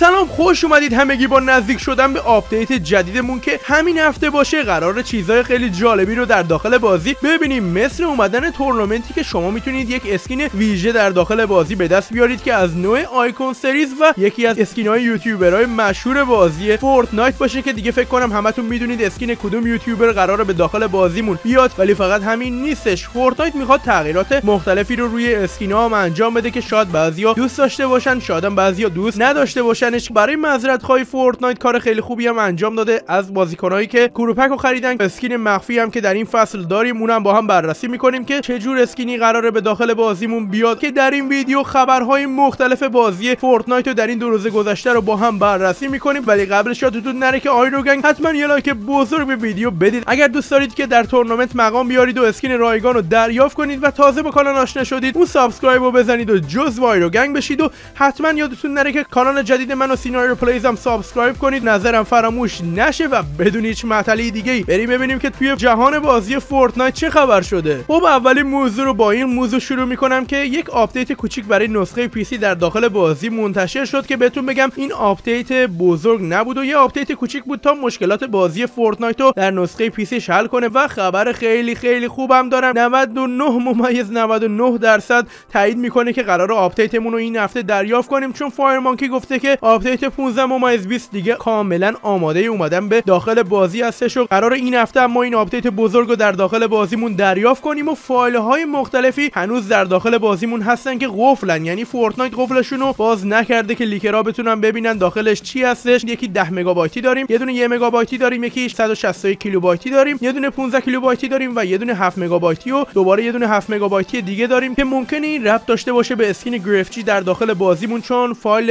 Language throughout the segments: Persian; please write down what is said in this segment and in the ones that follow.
سلام خوش اومدید. همگی با نزدیک شدن به update جدیدمون که همین هفته باشه قرار چیزای خیلی جالبی رو در داخل بازی ببینیم. مثل اومدن تورنمنتی که شما می‌تونید یک skin ویژه در داخل بازی به دست بیارید که از نوع Icon Series و یکی از skin های یوتیوبرهای مشهور بازی Fortnite باشه که دیگه فکر کنم همتون می‌دونید skin کدوم یوتیوبر قراره به داخل بازیمون بیاد. ولی فقط همین نیستش. Fortnite می‌خواد تغییرات مختلفی رو روی skin ها انجام بده که شاید بعضیا دوست داشته باشن شاید بعضیا دوست نداشته باشنش برای معذرت خواهی Fortnite کار خیلی خوبی هم انجام داده از بازیکنایی که Crew Pack رو خریدن. skin مخفی هم که در این فصل داریم اونم با هم بررسی می‌کنیم که چه جور skin ی قراره به داخل بازیمون بیاد که در این ویدیو خبرهای مختلف بازی Fortnite رو در این دو روز گذشته رو با هم بررسی می‌کنیم. ولی قبلش یادتون نره که آیرو gang حتما یه like بزرگ به ویدیو بدید اگر دوست دارید که در تورنمنت مقام بیارید و skin رایگان رو دریافت کنید و تازه با کانال آشنا شدید اون subscribe رو بزنید و جزو آیرو gang بشید و حتما یادتون نره که کانال جدید من و سیناریو پلیز هم subscribe کنید نظرم فراموش نشه و بدون هیچ معطلی دیگه بریم ببینیم که توی جهان بازی Fortnite چه خبر شده. خب اولین موضوع رو با این موضوع شروع می‌کنم که یک update کوچیک برای نسخه PC در داخل بازی منتشر شد که بهتون بگم این update بزرگ نبود و یه update کوچیک بود تا مشکلات بازی Fortnite رو در نسخه PC حل کنه و خبر خیلی خیلی خوبم دارم. 99 ممیز 99 درصد تایید می‌کنه که قرار update مون رو این هفته دریافت کنیم چون FireMonkey گفته که update 15 ممیز 20 دیگه کاملا آماده اومدن به داخل بازی هستش و قرار این هفته ما این update بزرگ رو در داخل بازیمون دریافت کنیم و فایل های مختلفی هنوز در داخل بازیمون هستن که قفلن یعنی Fortnite قفلشون رو باز نکرده که leaker ها بتونن ببینن داخلش چی هستش. یکی 10 مگابایتی داریم یه دونه 1 مگابایتی داریم یکی 161 کیلوبایتی داریم یه دونه 15 کیلوبایتی داریم و یه دونه 7 مگابایتی و دوباره یه دونه 7 مگابایتی دیگه داریم که ممکنه این ربط داشته باشه به skin Grefg در داخل بازیمون چون فایل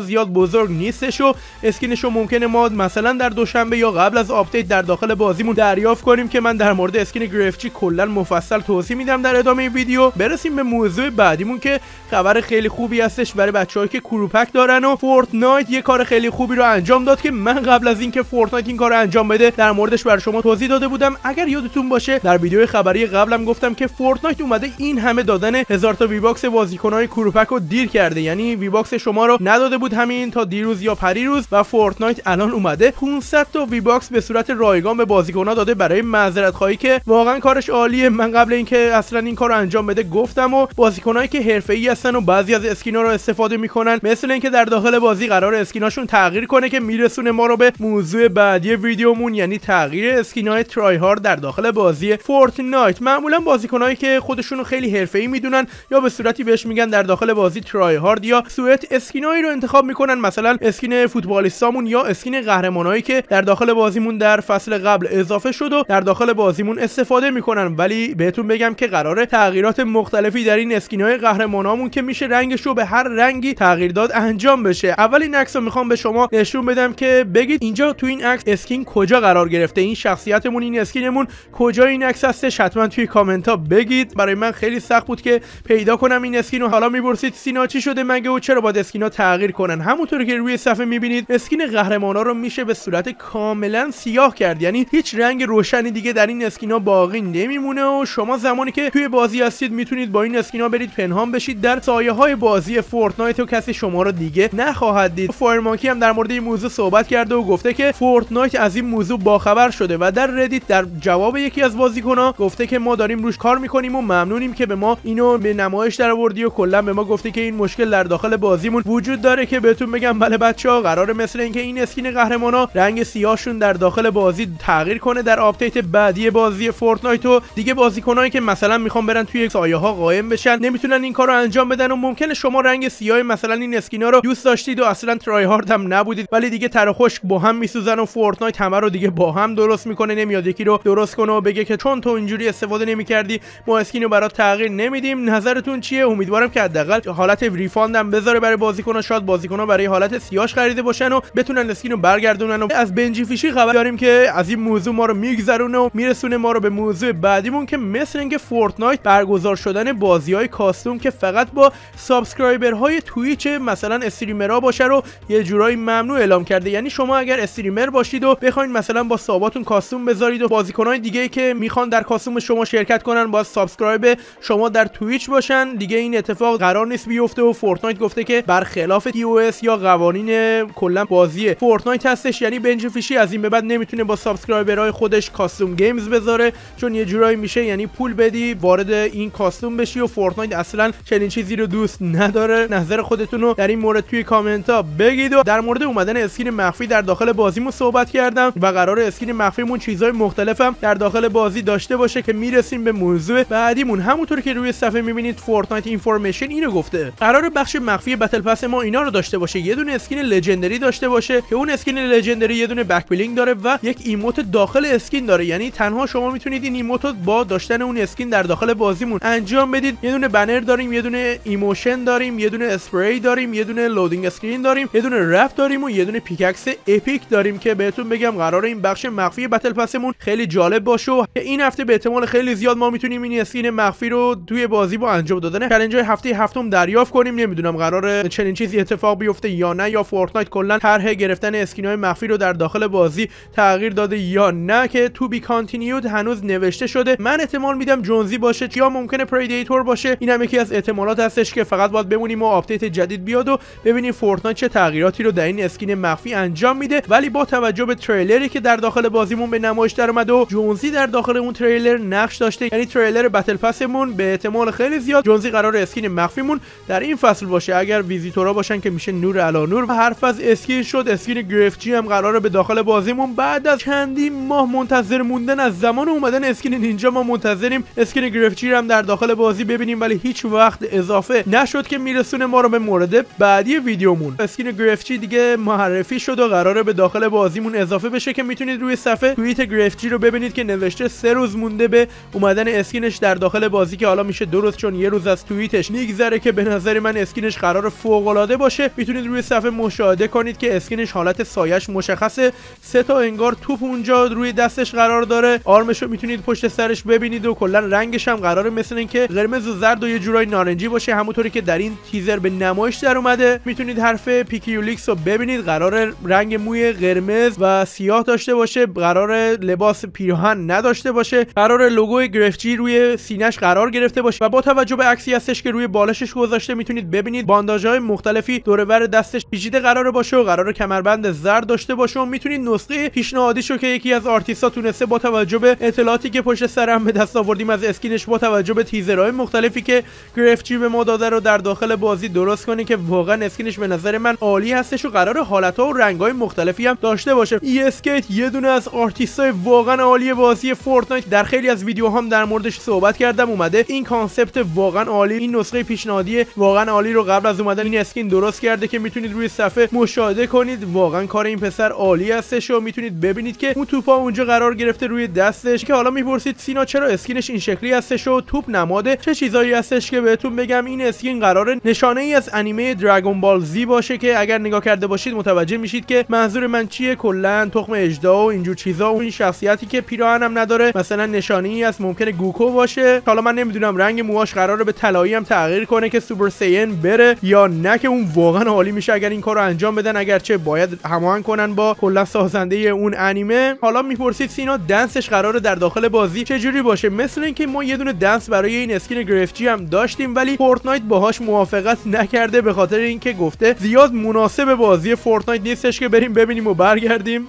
زیاد بزرگ نیستش و skin ش رو ممکنه ما مثلا در دوشنبه یا قبل از update در داخل بازیمون دریافت کنیم که من در مورد skin Grefg کلا مفصل توضیح میدم در ادامه ویدیو. برسیم به موضوع بعدیمون که خبر خیلی خوبی هستش برای بچه‌هایی که Crew Pack دارن و Fortnite یه کار خیلی خوبی رو انجام داد که من قبل از اینکه Fortnite این کار رو انجام بده در موردش برای شما توضیح داده بودم. اگر یادتون باشه در ویدیو خبری قبلم گفتم که Fortnite اومده این همه دادن هزار تا V-Bucks بازیکن‌های Crew Pack رو دیر کرده. یعنی V-Bucks شما رو نداده همین تا دیروز یا پریروز و Fortnite الان اومده. 500 تا V-Bucks به صورت رایگان به بازیکن‌ها داده برای معذرت خواهی که واقعا کارش عالیه. من قبل اینکه اصلا این کار رو انجام بده گفتم و بازیکنایی که حرفه‌ای هستن و بعضی از skin ا رو استفاده می‌کنن مثل اینکه در داخل بازی قرار skin اشون تغییر کنه که میرسونه ما رو به موضوع بعدی ویدیومون یعنی تغییر skin ای tryhard در داخل بازی Fortnite. معمولا بازیکنایی که خودشونو خیلی حرفه‌ای می‌دونن یا به صورتی بهش میگن در داخل بازی tryhard یا sweat skin ایی رو انتخاب می‌کنن مثلا skin فوتبالیستامون یا skin قهرمانایی که در داخل بازیمون در فصل قبل اضافه شد و در داخل بازیمون استفاده می‌کنن. ولی بهتون بگم که قراره تغییرات مختلفی در این skin ای قهرمانامون که میشه رنگش رو به هر رنگی تغییر داد انجام بشه. اولین عکس رو می‌خوام به شما نشون بدم که بگید اینجا تو این عکس اسکین کجا قرار گرفته. این شخصیتمون این اسکینمون کجا این عکس هستش؟ حتما توی کامنت بگید. برای من خیلی سخت بود که پیدا کنم این اسکین رو. حالا می‌پرسید سینا چی شده مگه و چرا باید اسکینا تغییر کنن همونطور که روی صفحه می‌بینید اسکین قهرمانا رو میشه به صورت کاملا سیاه کرد. یعنی هیچ رنگ روشنی دیگه در این اسکینا باقی نمیمونه و شما زمانی که توی بازی هستید می‌تونید با این اسکینا برید پنهان بشید. در سایه های بازی فورتنایت و کسی شما رو دیگه نخواهد دید. فایرمانکی هم در مورد این موضوع صحبت کرده و گفته که فورتنایت از این موضوع باخبر شده و در ردیت در جواب یکی از بازیکنها گفته که ما داریم روش کار می‌کنیم و ممنونیم که به ما اینو به نمایش در آوردی و کلا به ما گفته که این مشکل در داخل بازیمون وجود داره که بهتون بگم بله بچه ها قرار مثل اینکه این اسکین قهرمانا رنگ سیاهشون در داخل بازی تغییر کنه در آپدیت بعدی بازی فورتنایت و دیگه بازیکنایی که مثلا می‌خوان برن توی سایه ها قایم بشن نمی‌تونن این کارو انجام بدن و ممکنه شما رنگ سیاه مثلا این اسکینا رو دوست داشتید و اصلا try hard هم نبودید ولی دیگه تر خشک با هم میسوزن و فورتنایت همه رو دیگه با هم درست می‌کنه نمیاد یکی رو درست کنه و بگه که چون تو اینجوری استفاده نمی‌کردی ما اسکین رو برات تغییر نمیدیم نظرتون چیه؟ امیدوارم که حداقل حالت refund بذاره برای بازیکن‌ها شاید بازیکن‌ها برای حالت سیاش خریده باشن و بتونن اسکین رو برگردونن و از بنجی فیشی خبر داریم که از این موضوع ما رو میگذرونه و میرسونه ما رو به موضوع بعدیمون که مثل اینکه فورتنایت برگزار شدن بازی‌های custom که فقط با subscriber های توییچ مثلا streamer ها باشه رو یه جورایی ممنوع اعلام کرده. یعنی شما اگر streamer باشید و بخواید مثلا با sub اتون custom بذارید و بازیکن‌های دیگه که می‌خوان در custom شما شرکت کنن با subscribe شما در توییچ باشن دیگه این اتفاق قرار نیست بیفته و فورتنایت گفته که برخلاف اس یا قوانین کلا بازی فورتنایت هستش یعنی بنج فیشی. از این به بعد نمی‌تونه با subscriber های خودش custom games بذاره چون یه جورایی میشه یعنی پول بدی وارد این custom بشی و فورتنایت اصلا چنین چیزی رو دوست نداره. نظر خودتون رو در این مورد توی کامنت ها بگید و در مورد اومدن اسکین مخفی در داخل بازیمون صحبت کردم و قرار اسکین مخفیمون چیزهای مختلفم در داخل بازی داشته باشه که می‌رسیم به موضوع بعدیمون. همونطور که روی صفحه می‌بینید فورتنایت اینفورمیشن اینو گفته. قرار بخش مخفی battle pass ما اینا رو داشته باشه یه دونه اسکین legendary داشته باشه که اون اسکین legendary یه دونه back داره و یک emote داخل اسکین داره. یعنی تنها شما می‌تونید این emote رو با داشتن اون اسکین در داخل بازیمون انجام بدید. یه دونه بنر داریم یه دونه emotion داریم یه دونه اسپری داریم یه دونه loading screen داریم یه دونه wrap داریم و یه دونه pickaxe epic داریم که بهتون بگم قرار این بخش مخفی battle pass مون خیلی جالب باشه و این هفته به احتمال خیلی زیاد ما می‌تونیم این اسکین مخفی رو توی بازی با انجام دادن. چالش هفته هفتم دریافت کنیم. نمی‌دونم قرار چنین چیزی اتفاق بیفته یا نه یا فورتنایت کلا طرح گرفتن اسکین های مخفی رو در داخل بازی تغییر داده یا نه که to be continued هنوز نوشته شده. من احتمال میدم جونزی باشه یا ممکنه پریدیتور باشه. این هم یکی از احتمالات هستش که فقط باید بمونیم و آپدیت جدید بیاد و ببینیم فورتنایت چه تغییراتی رو در این اسکین مخفی انجام میده. ولی با توجه به تریلری که در داخل بازیمون به نمایش در اومده و جونزی در داخل اون تریلر نقش داشته یعنی تریلر battle pass مون به احتمال خیلی زیاد جونزی قرار اسکین مخفیمون در این فصل باشه. اگر ویزیتورا باشن که میشه نور علی نور و حرف از اسکین شد. اسکین گرفچی هم قراره به داخل بازیمون. بعد از چندین ماه منتظر موندن از زمان اومدن اسکین نینجا ما منتظریم اسکین گرفچی هم در داخل بازی ببینیم ولی هیچ وقت اضافه نشد که میرسونه ما رو به مورد بعدی ویدیومون. اسکین گرفچی دیگه معرفی شد و قراره به داخل بازیمون اضافه بشه که می‌تونید روی صفحه توییت گرفچی رو ببینید که نوشته سه روز مونده به اومدن اسکینش در داخل بازی که حالا میشه روز چون یه روز از توییتش میگذره که به نظر من اسکینش قرار فوق العاده باشه. می‌تونید روی صفحه مشاهده کنید که اسکینش حالت سایش مشخصه. سه تا انگار توپ اونجا روی دستش قرار داره. آرمش رو می‌تونید پشت سرش ببینید و کلا رنگش هم قراره مثل اینکه قرمز و زرد و یه جورای نارنجی باشه. همونطوری که در این تیزر به نمایش در اومده. می‌تونید حرف پیکیولیکس رو ببینید. قرار رنگ موی قرمز و سیاه داشته باشه. قرار لباس پیراهن نداشته باشه. قرار لوگو گرفچی روی سینش قرار گرفته باشه. و با توجه به عکسی هستش که روی بالشش گذاشته می‌تونید ببینید بانداژ های مختلفی. دورور دستش پیچیده قرار باشه و قرار کمربند زرد داشته باشه و می‌تونید نسخه پیشنهادیشو که یکی از آرتیستا تونسته با توجه به اطلاعاتی که پشت سرم به دست آوردیم از اسکینش با توجه به تیزرهای مختلفی که گرفچی به ما داده رو در داخل بازی درست کنی که واقعا اسکینش به نظر من عالی هستش و قرار حالتها و رنگهای مختلفی هم داشته باشه. ای اسکیت یه دونه از آرتیستای واقعا عالی بازی فورتنایت. در خیلی از ویدیوهام در موردش صحبت کردم اومده این concept واقعا عالی این نسخه پیشنهادی واقعا عالی رو قبل از اومدن این اسکین درست کرده که می‌تونید روی صفحه مشاهده کنید. واقعا کار این پسر عالی هستش و می‌تونید ببینید که اون توپا اونجا قرار گرفته روی دستش که حالا می‌پرسید سینا چرا اسکینش این شکلی هستش و توپ نماده؟ چه چیزایی هستش که بهتون بگم؟ این اسکین قرار نشانه ای از انیمه دراگون بال زی باشه که اگر نگاه کرده باشید متوجه میشید که منظور من چیه. کلا تخم اژدها و اینجور چیزا و این شخصیتی که پیراهن هم نداره. مثلا نشانه ای از ممکنه گوکو باشه. حالا من نمی‌دونم رنگ موهاش قراره به طلایی هم تغییر کنه که Super Saiyan بره یا نه که اون واقعا عالی میشه اگر این کارو انجام بدن. اگرچه باید هماهنگ کنن با کلا سازنده اون انیمه. حالا می‌پرسید سینا dance ش قراره در داخل بازی چجوری باشه؟ مثل اینکه ما یه دونه dance برای این skin Grefg هم داشتیم ولی فورتنایت باهاش موافقت نکرده به خاطر اینکه گفته زیاد مناسب بازی فورتنایت نیستش که بریم ببینیم و برگردیم.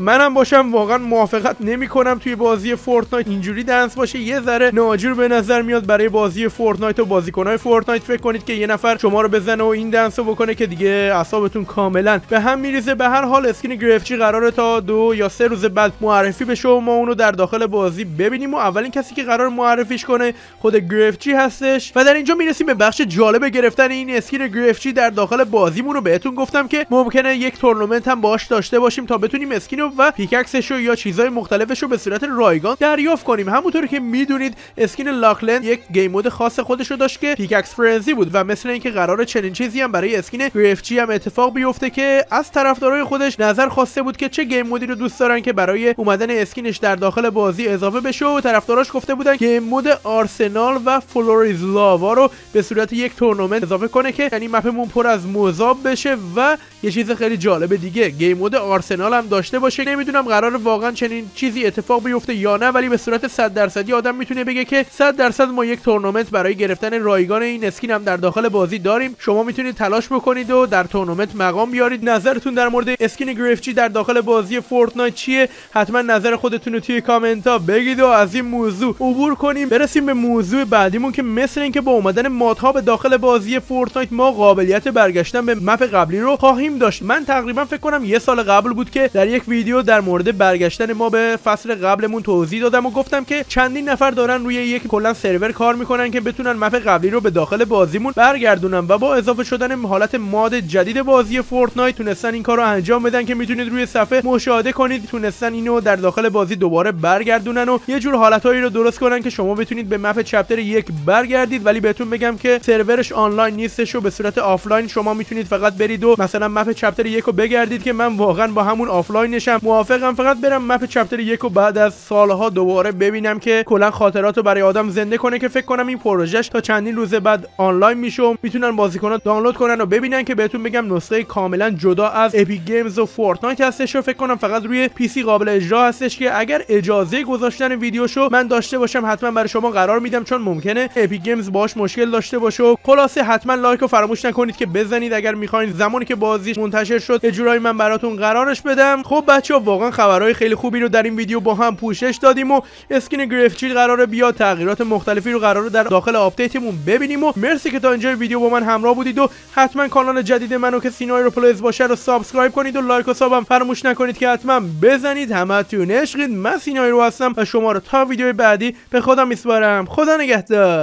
منم باشم واقعا موافقت نمی کنم توی بازی فورتنایت اینجوری dance باشه. یه ذره ناجور به نظر میاد برای بازی فورتنایت و بازیکنهای فورتنایت فکر کنید که یه نفر شما رو بزنه و این dance رو بکنه که دیگه اعصابتون کاملا به هم میریزه. به هر حال skin Grefg قراره تا دو یا سه روز بعد معرفی بشه و ما اونو در داخل بازی ببینیم و اولین کسی که قرار معرفیش کنه خود Grefg هستش. و در اینجا می‌رسیم به بخش جالب گرفتن این skin Grefg. در داخل بازیمون رو بهتون گفتم که ممکنه یک تورنمنت هم باش داشته باشیم تا بتونیم skin و pickaxe ش رو یا چیزهای مختلفش رو به صورت رایگان دریافت کنیم. همونطوری که می‌دونید skin Lachlan یک game mode خاص خودش رو داشت که Pickaxe Frenzy بود و مثل اینکه قرار چنین چیزی هم برای skin Grefg هم اتفاق بیفته که از طرفدارای خودش نظر خواسته بود که چه game mode ی رو دوست دارن که برای اومدن skin ش در داخل بازی اضافه بشه و طرفداراش گفته بودن game mode Arsenal و floor is lava رو به صورت یک تورنمنت اضافه کنه که یعنی map مون پر از مذاب بشه و یه چیز خیلی جالب دیگه game mode Arsenal هم داشته باشه باشه نمی‌دونم قرار واقعا چنین چیزی اتفاق بیفته یا نه ولی به صورت 100 درصدی آدم می‌تونه بگه که 100 درصد ما یک تورنمنت برای گرفتن رایگان این skin هم در داخل بازی داریم. شما می‌تونید تلاش بکنید و در تورنمنت مقام بیارید. نظرتون در مورد skin Grefg در داخل بازی فورتنایت چیه؟ حتما نظر خودتون رو توی کامنت ها بگید و از این موضوع عبور کنیم. برسیم به موضوع بعدیمون که مثل اینکه با اومدن mod ها به داخل بازی فورتنایت ما قابلیت برگشتن به map قبلی رو خواهیم داشت. من تقریبا فکر کنم یه سال قبل بود که در یک در مورد برگشتن ما به فصل قبلمون توضیح دادم و گفتم که چندین نفر دارن روی یک کلا سرور کار می‌کنن که بتونن map قبلی رو به داخل بازیمون برگردونن و با اضافه شدن حالت mod جدید بازی فورتنایت تونستن این کار رو انجام بدن که می‌تونید روی صفحه مشاهده کنید تونستن اینو در داخل بازی دوباره برگردونن و یه جور حالتهایی رو درست کنن که شما بتونید به map chapter یک برگردید. ولی بهتون بگم که سرورش آنلاین نیستش و به صورت آفلاین شما می‌تونید فقط برید و مثلا map chapter یک رو بگردید که من واقعا با همون آفلاینشم موافقم. فقط برم map chapter یک رو بعد از سالها دوباره ببینم که کلا خاطرات رو برای آدم زنده کنه که فکر کنم این پروژهش تا چندین روز بعد آنلاین میشه و می‌تونن بازیکنان دانلود کنن و ببینن که بهتون بگم نسخه کاملا جدا از Epic Games و فورتنایت هستش و فکر کنم فقط روی PC قابل اجرا هستش که اگر اجازه گذاشتن ویدیوشو من داشته باشم حتما برای شما قرار میدم چون ممکنه Epic Games باش مشکل داشته باشه و خلاصه حتما like رو فراموش نکنید که بزنید اگر می‌خواین. زمانی که بازی منتشر شد اجرای من براتون قرارش بدم. خب بچه ها واقعا خبرهای خیلی خوبی رو در این ویدیو با هم پوشش دادیم و skin Grefg قراره بیاد تغییرات مختلفی رو قراره در داخل آپدیتمون ببینیم و مرسی که تا اینجا ویدیو با من همراه بودید و حتما کانال جدید منو که سینا هیرو Plays باشه رو subscribe کنید و like و sub م فراموش نکنید که حتما بزنید. همتون عشقید. من سینا هیرو هستم و شما رو تا ویدیو بعدی به خدا میسپارم. خدا نگهدار.